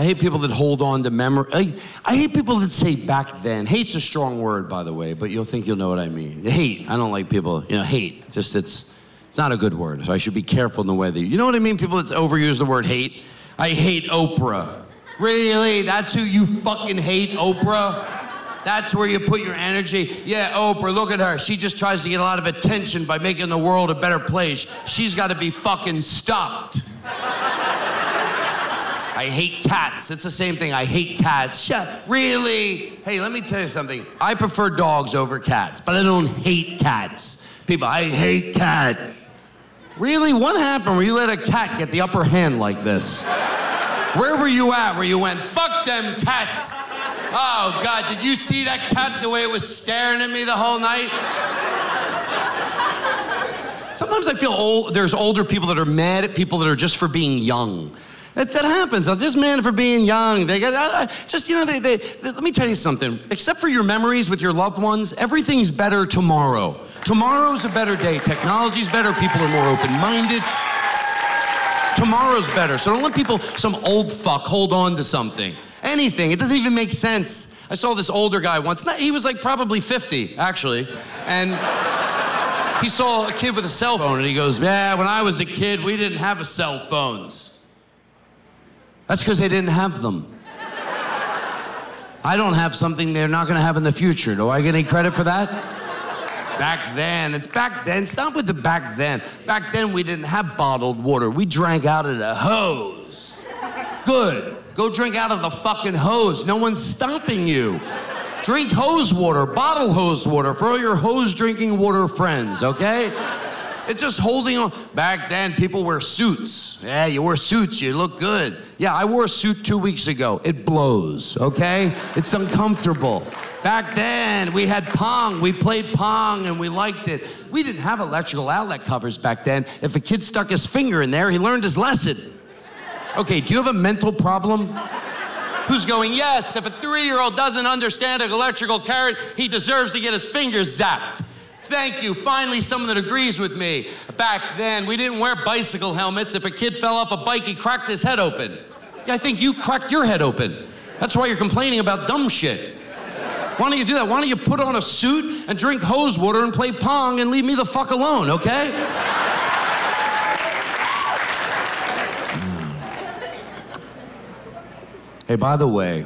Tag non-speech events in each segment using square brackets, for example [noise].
I hate people that hold on to memory. I, I hate people that say back then. Hate's a strong word, by the way, but you'll think you'll know what I mean. Hate. I don't like people, you know, hate. Just it's it's not a good word, so I should be careful in the way that you, you know what I mean? People that overuse the word hate. I hate Oprah. Really? That's who you fucking hate, Oprah? That's where you put your energy. Yeah, Oprah, look at her. She just tries to get a lot of attention by making the world a better place. She's got to be fucking stopped. I hate cats. It's the same thing. I hate cats. Shut. Really? Hey, let me tell you something. I prefer dogs over cats, but I don't hate cats. People, I hate cats. Really? What happened where you let a cat get the upper hand like this? Where were you at where you went, fuck them cats? Oh, God, did you see that cat the way it was staring at me the whole night? Sometimes I feel old, there's older people that are mad at people that are just for being young. That, that happens. They're just mad for being young. They got uh, just you know. They, they, they, let me tell you something. Except for your memories with your loved ones, everything's better tomorrow. Tomorrow's a better day. Technology's better. People are more open-minded. Tomorrow's better. So don't let people, some old fuck, hold on to something. Anything. It doesn't even make sense. I saw this older guy once. He was like probably 50, actually, and he saw a kid with a cell phone, and he goes, "Yeah, when I was a kid, we didn't have a cell phones." That's because they didn't have them. I don't have something they're not going to have in the future. Do I get any credit for that? Back then, it's back then. Stop with the back then. Back then, we didn't have bottled water. We drank out of the hose. Good. Go drink out of the fucking hose. No one's stopping you. Drink hose water, bottle hose water for all your hose drinking water friends, okay? It's just holding on. Back then, people wear suits. Yeah, you wear suits, you look good. Yeah, I wore a suit two weeks ago. It blows, okay? It's uncomfortable. Back then, we had Pong. We played Pong and we liked it. We didn't have electrical outlet covers back then. If a kid stuck his finger in there, he learned his lesson. Okay, do you have a mental problem? Who's going, yes, if a three year old doesn't understand an electrical current, he deserves to get his fingers zapped. Thank you. Finally, someone that agrees with me. Back then, we didn't wear bicycle helmets. If a kid fell off a bike, he cracked his head open. Yeah, I think you cracked your head open. That's why you're complaining about dumb shit. Why don't you do that? Why don't you put on a suit and drink hose water and play Pong and leave me the fuck alone, okay? [sighs] hey, by the way,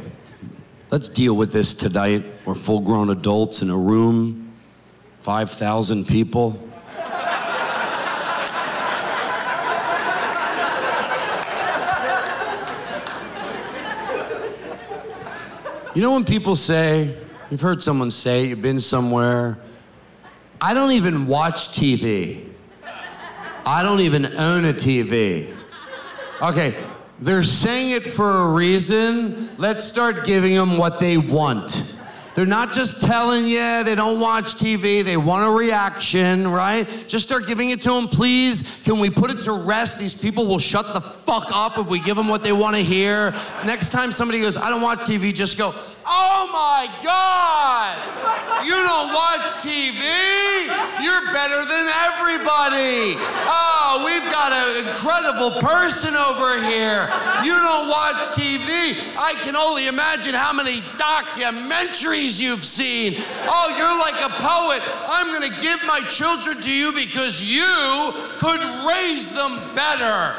let's deal with this tonight. We're full grown adults in a room 5,000 people. You know when people say, you've heard someone say, you've been somewhere, I don't even watch TV. I don't even own a TV. Okay, they're saying it for a reason. Let's start giving them what they want. They're not just telling you they don't watch TV, they want a reaction, right? Just start giving it to them, please. Can we put it to rest? These people will shut the fuck up if we give them what they want to hear. Next time somebody goes, I don't watch TV, just go, Oh my God! You don't watch TV? You're better than everybody. Oh, we've got an incredible person over here. You don't watch TV. I can only imagine how many documentaries you've seen. Oh, you're like a poet. I'm going to give my children to you because you could raise them better.